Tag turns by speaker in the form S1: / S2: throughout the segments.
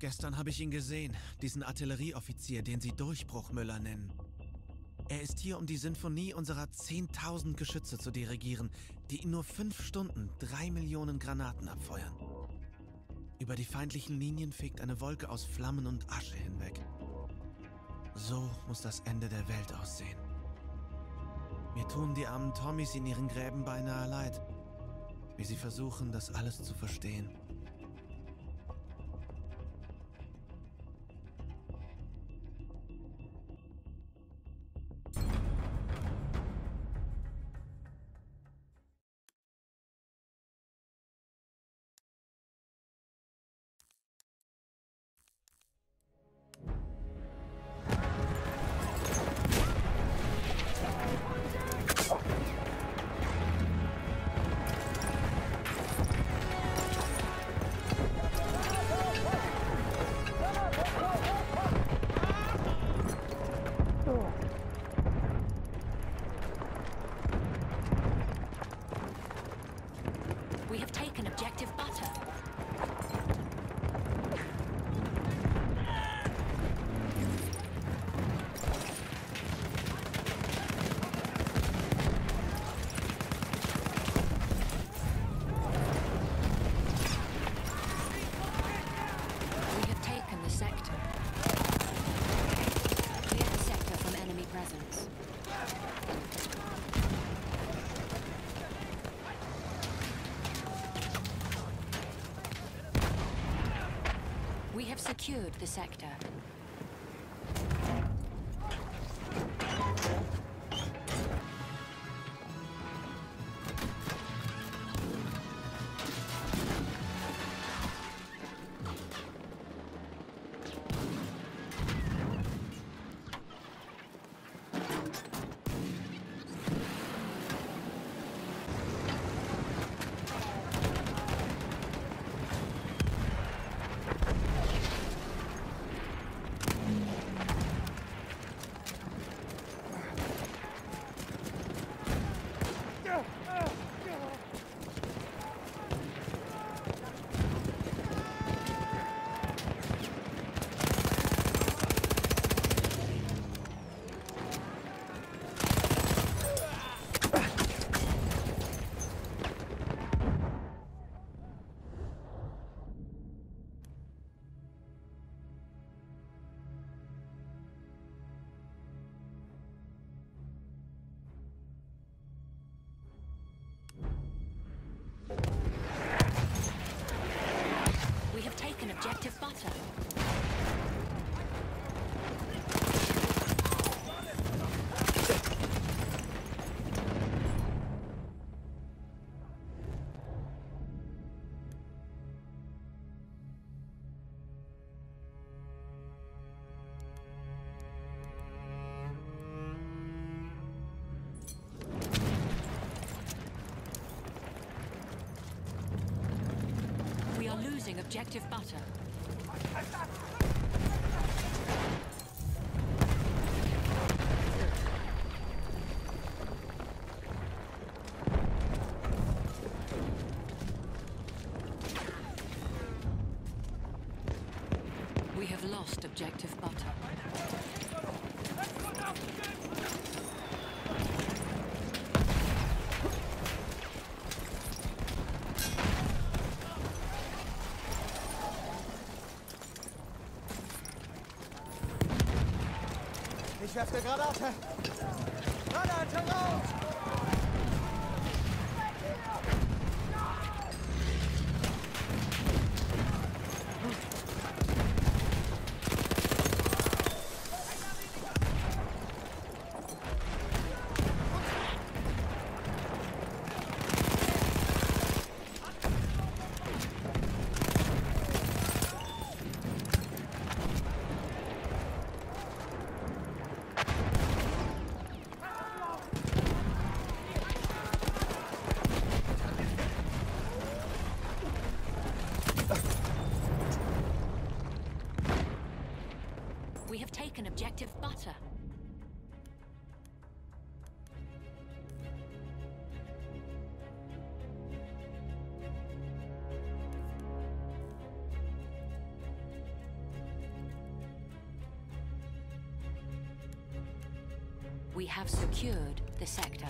S1: Gestern habe ich ihn gesehen, diesen Artillerieoffizier, den Sie Durchbruchmüller nennen. Er ist hier, um die Sinfonie unserer 10.000 Geschütze zu dirigieren, die in nur fünf Stunden drei Millionen Granaten abfeuern. Über die feindlichen Linien fegt eine Wolke aus Flammen und Asche hinweg. So muss das Ende der Welt aussehen. Mir tun die armen Tommys in ihren Gräben beinahe leid, wie sie versuchen, das alles zu verstehen.
S2: Secured the sector. Objective butter. We have lost objective butter.
S3: Ich werfe eine Granate. Granate raus!
S2: Objective butter. We have secured the sector.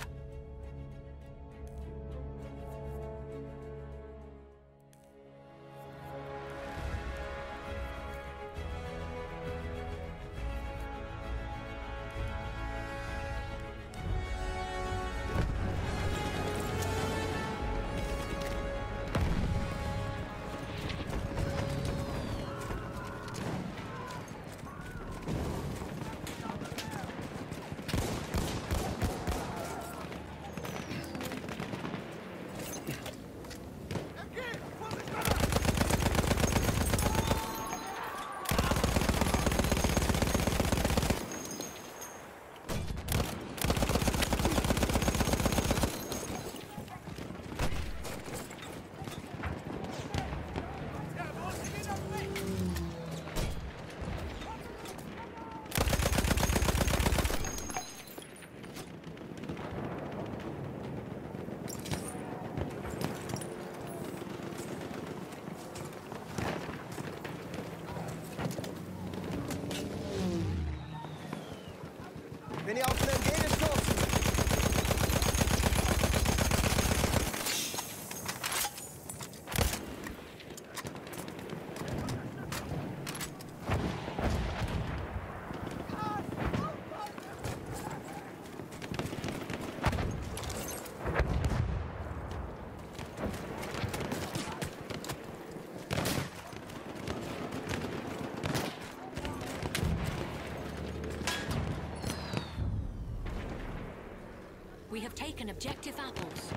S2: Taken objective apples.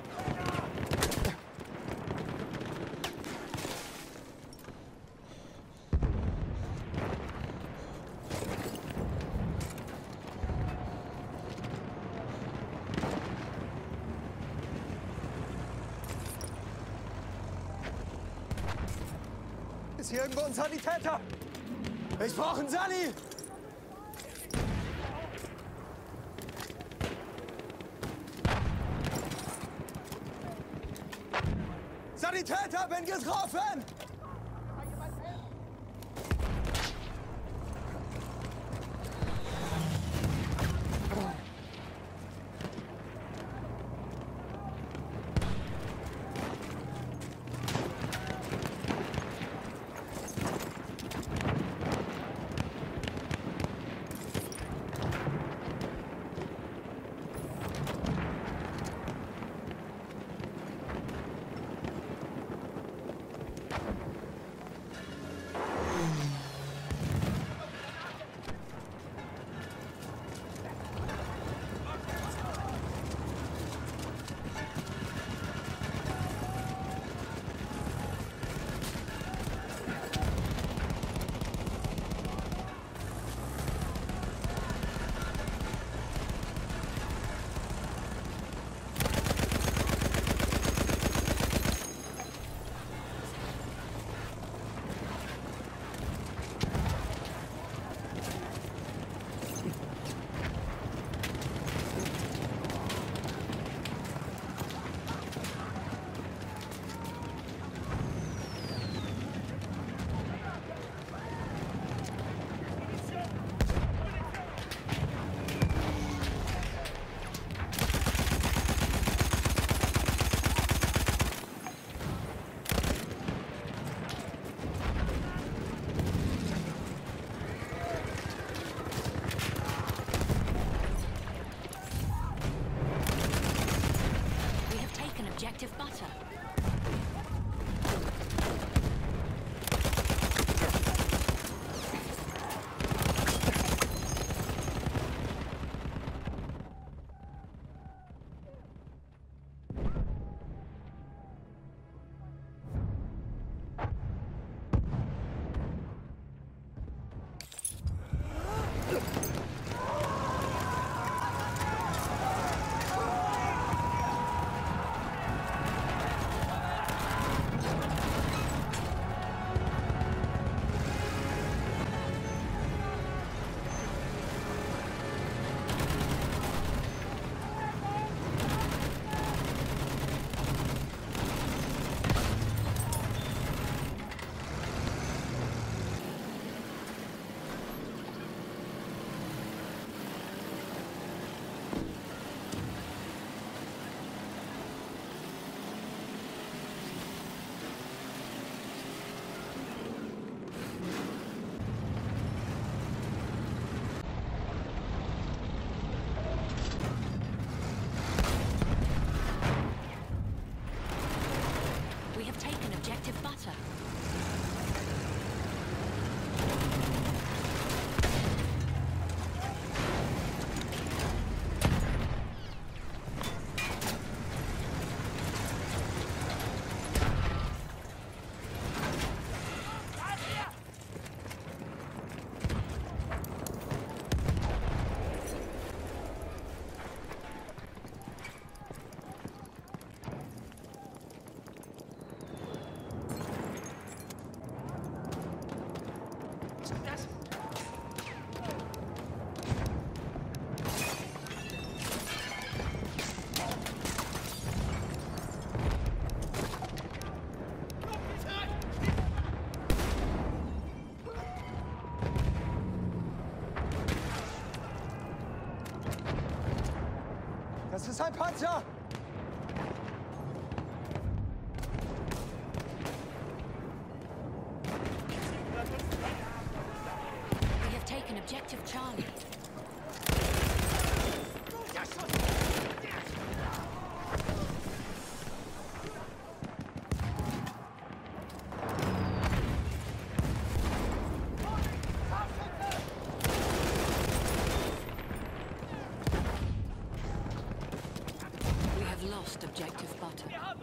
S3: Ist hier irgendwo ein Sanitäter? Ich brauche einen Sani! Die bin getroffen! Ein Panzer!
S2: Objective butter.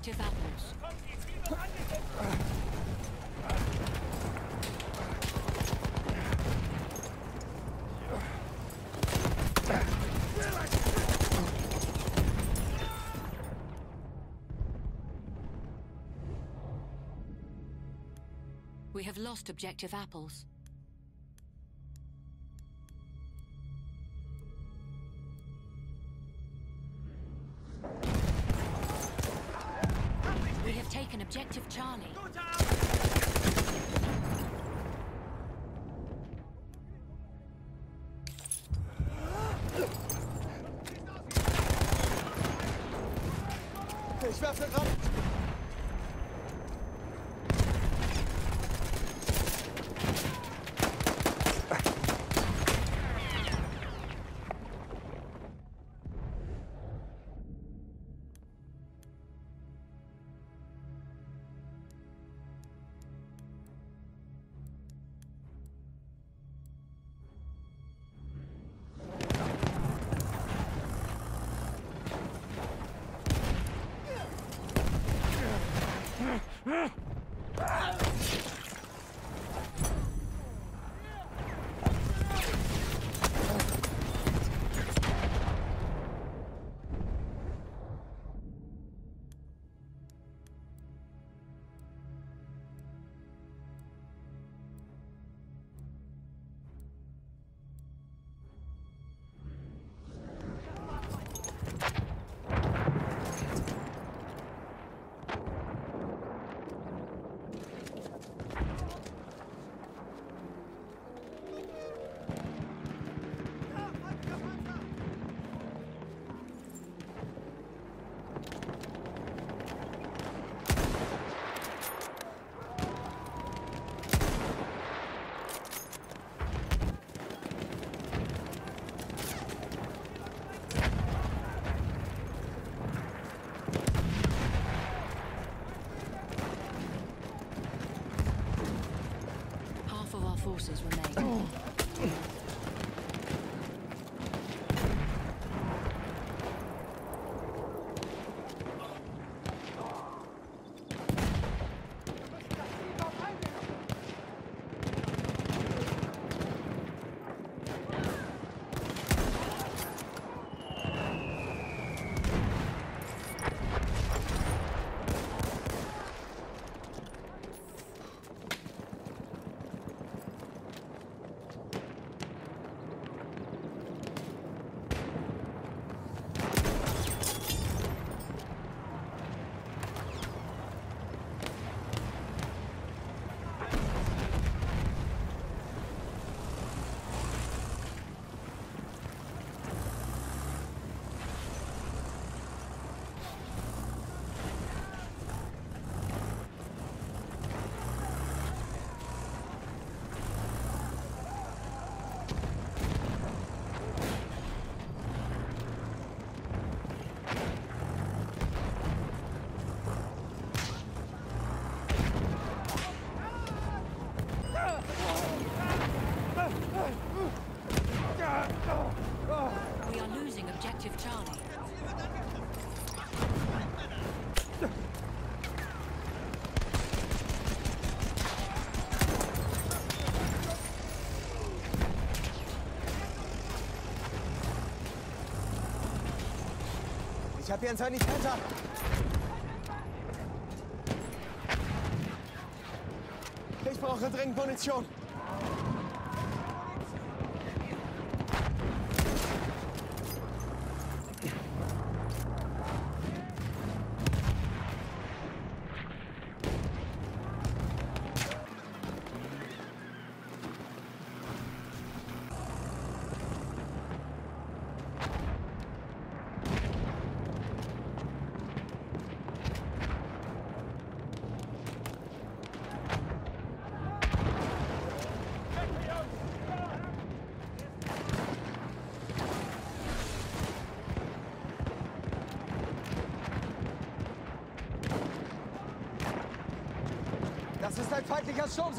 S2: Objective. We have lost objective apples. Forces remain.
S3: Habe hier einen Sanitäter. Ich brauche dringend Munition.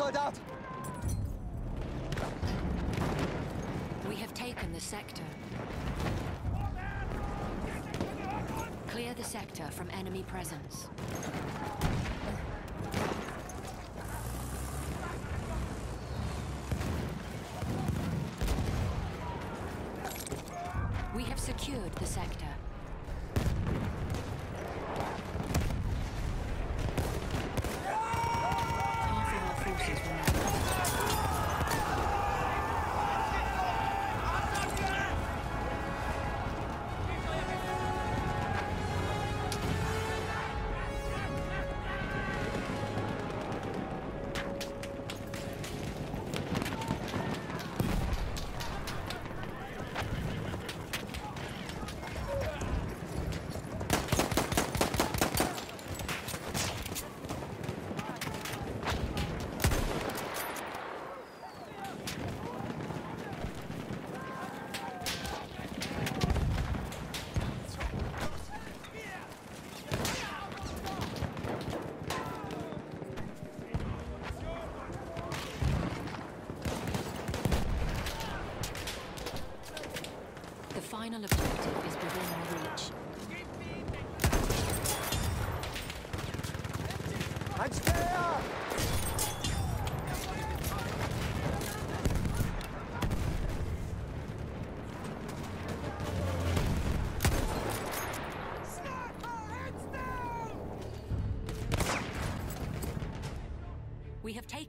S2: We have taken the sector. Clear the sector from enemy presence. We have secured the sector.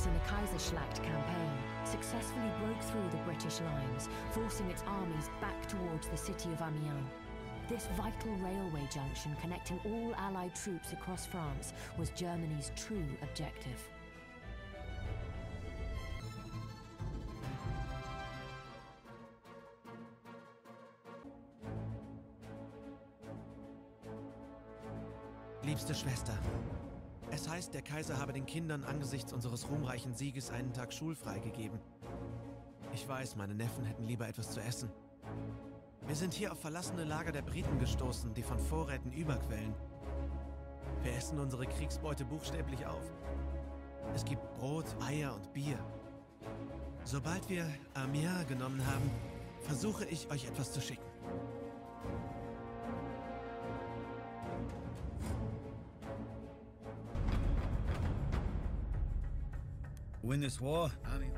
S4: Attacks in the Kaiserschlacht campaign successfully broke through the British lines, forcing its armies back towards the city of Amiens. This vital railway junction connecting all Allied troops across France was Germany's true objective.
S1: Liebste Schwester, es heißt, der Kaiser habe den Kindern angesichts unseres ruhmreichen Sieges einen Tag schulfrei gegeben. Ich weiß, meine Neffen hätten lieber etwas zu essen. Wir sind hier auf verlassene Lager der Briten gestoßen, die von Vorräten überquellen. Wir essen unsere Kriegsbeute buchstäblich auf. Es gibt Brot, Eier und Bier. Sobald wir Amiens genommen haben, versuche ich euch etwas zu schicken.
S5: Win this war, army.
S3: Granate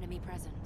S2: enemy presence.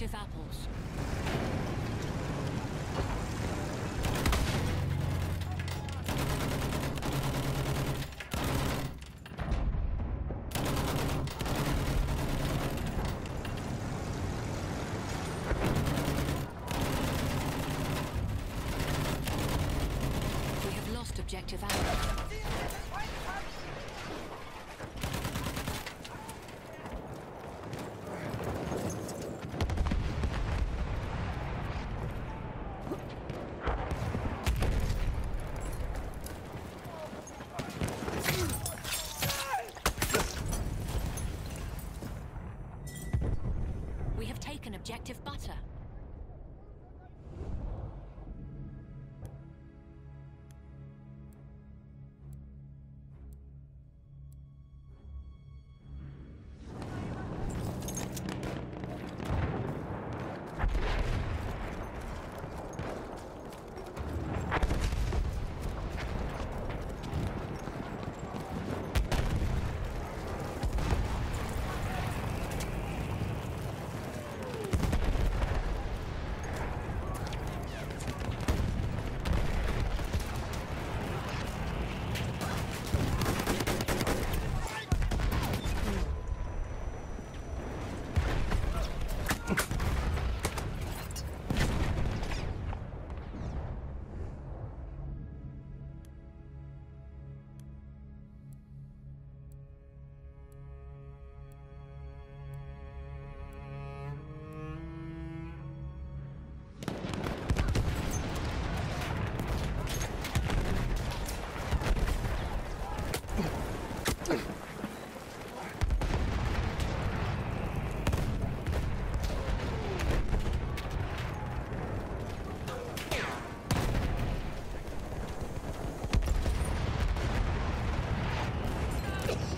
S2: Radioactive apples. objective out. Objective butter.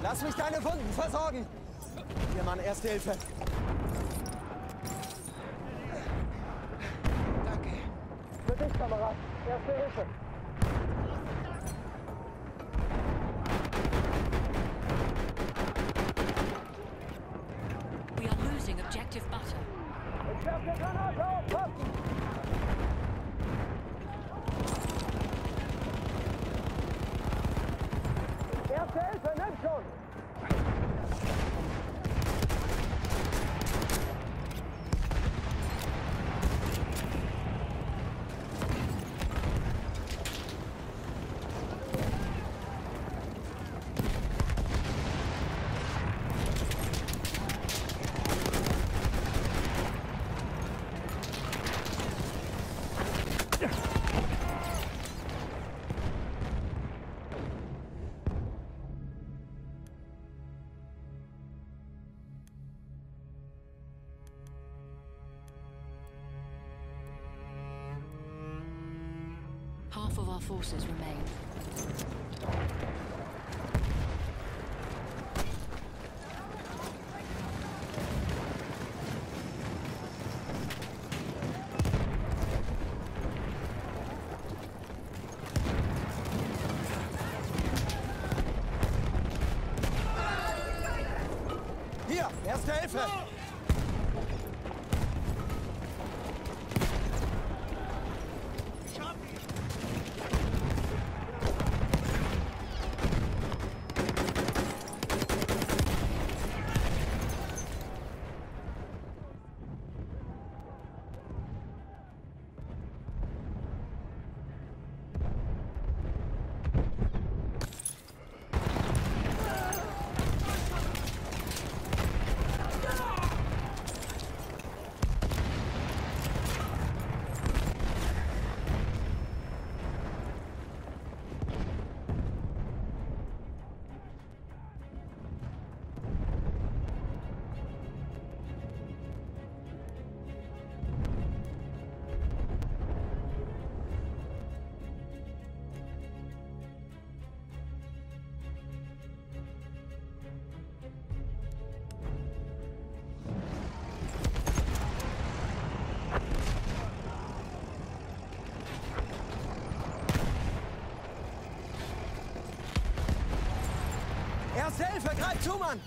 S3: Lass mich deine Wunden versorgen. Hier, Mann, Erste Hilfe. Danke. Für dich, Kamerad. Erste Hilfe.
S2: Forces remain.
S3: Hier, Erste Hilfe. Erste Hilfe, greif zu, Mann.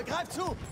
S3: Erste Hilfe, greif zu!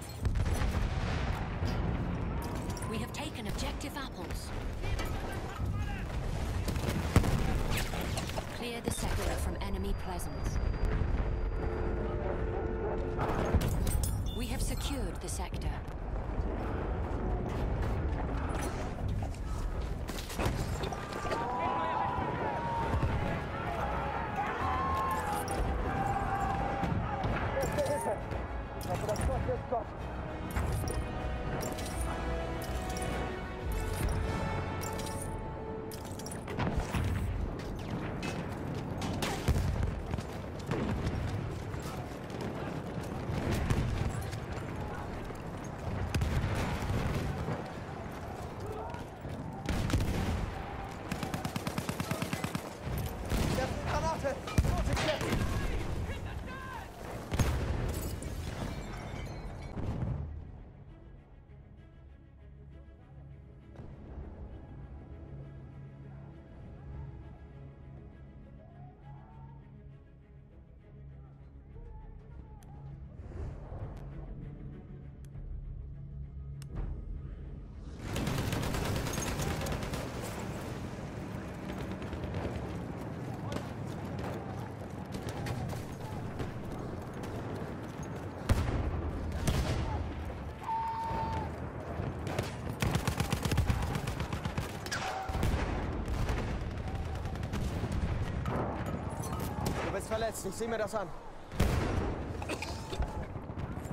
S3: Du bist verletzt, ich sehe mir das an.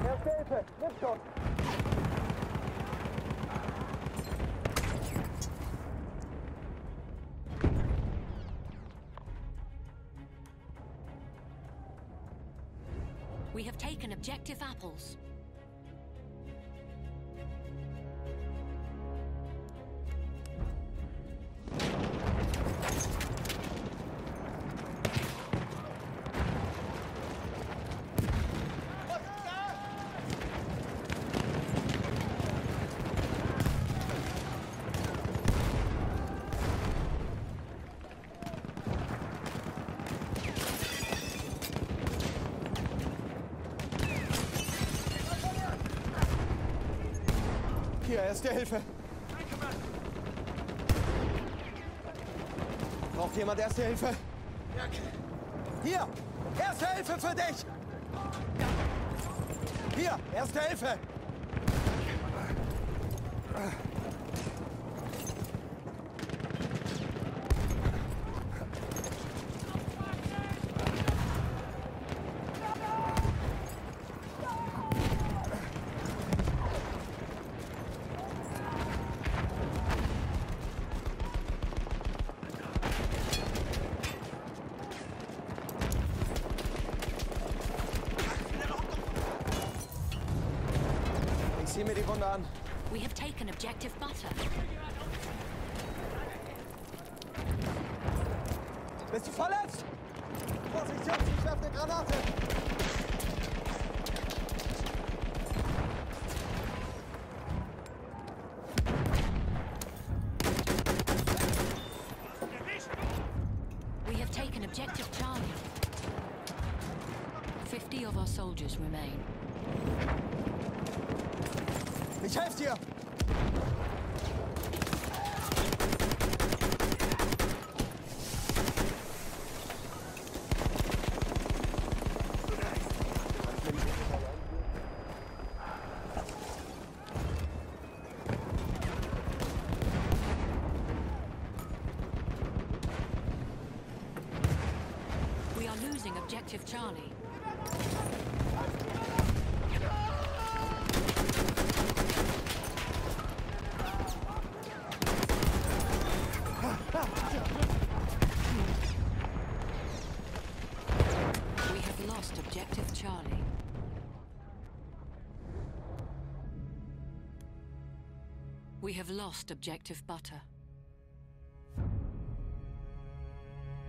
S3: Erste Hilfe, nimm schon!
S2: We have taken objective apples.
S3: Erste Hilfe. Braucht jemand erste Hilfe? Hier, erste Hilfe für dich. Hier, erste Hilfe. Ich
S2: of remain.
S3: Ich helfe dir.
S2: We are losing objective Charlie. Have lost objective Butter.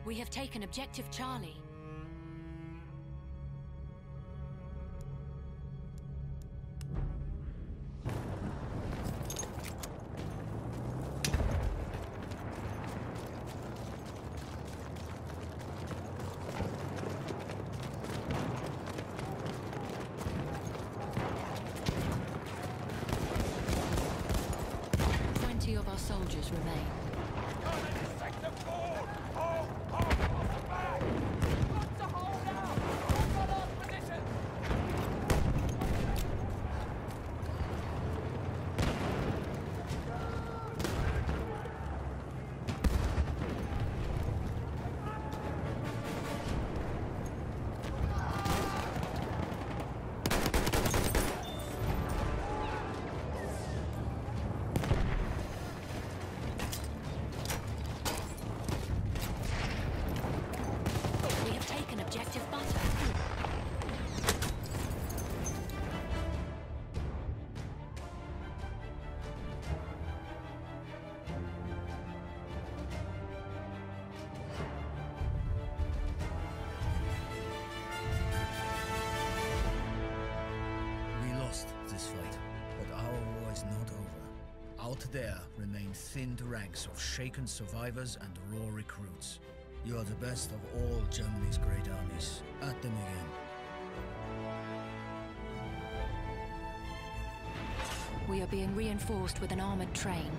S2: We have taken objective Charlie.
S5: There remain thinned ranks of shaken survivors and raw recruits. You are the best of all Germany's great armies. At them again.
S2: We are being reinforced with an armored train.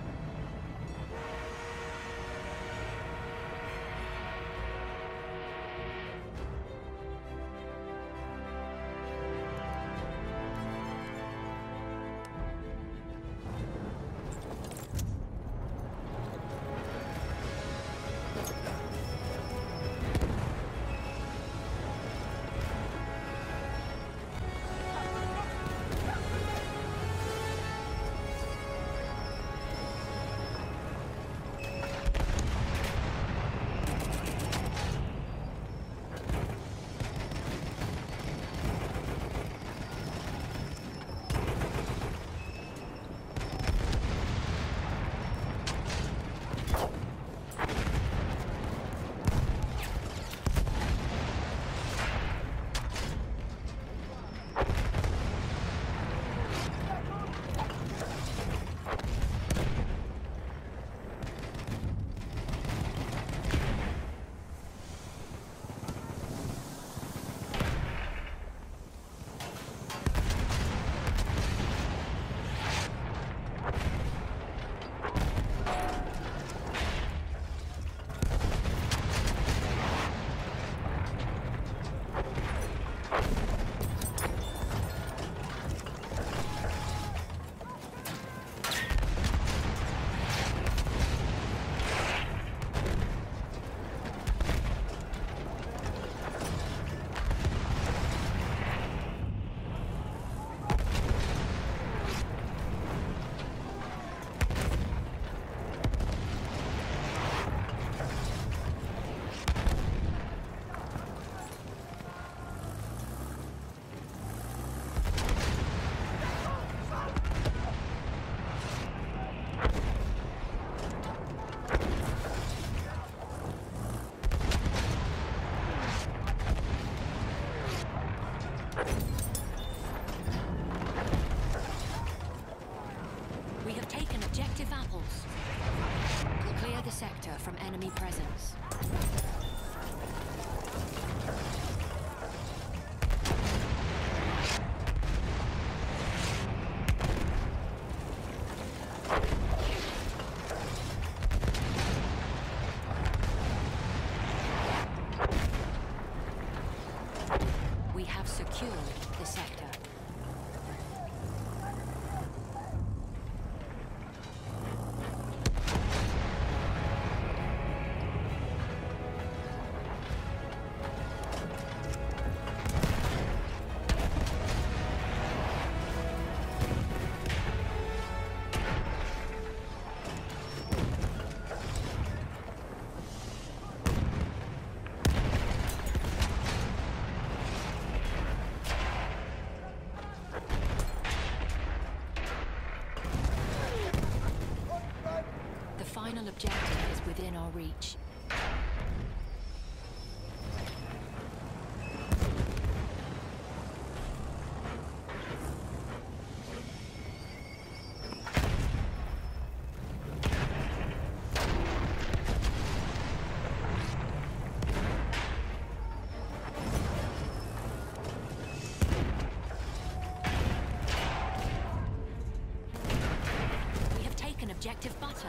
S2: Clear the sector from enemy presence. Our reach. Objective butter.